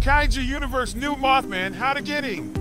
Kaiju Universe new Mothman, how to get him.